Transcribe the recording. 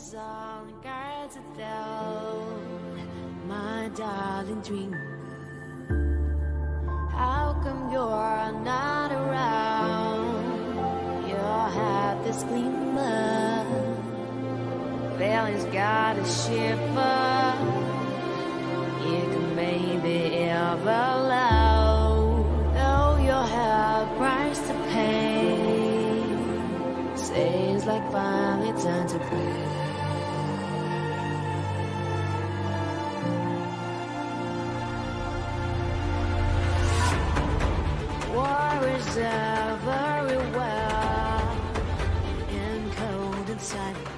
is all in cards to tell, my darling dream. How come you're not around? Your heart this glimmer, feelings got a shiver. You can maybe ever love, though your heart price to pay. Seems like finally time to very well, encoded inside.